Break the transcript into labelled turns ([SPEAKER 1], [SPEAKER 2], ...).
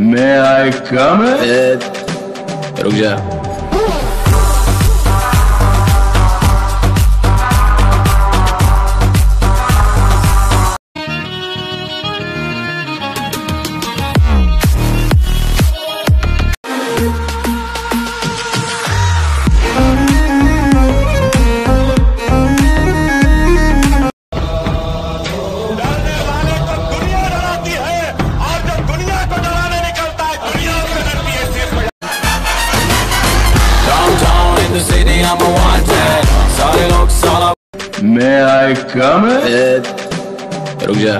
[SPEAKER 1] May I come in?
[SPEAKER 2] Uh, the city, I'm a wanted सारे लोग साला
[SPEAKER 1] May I come in?
[SPEAKER 2] ए, रुक जा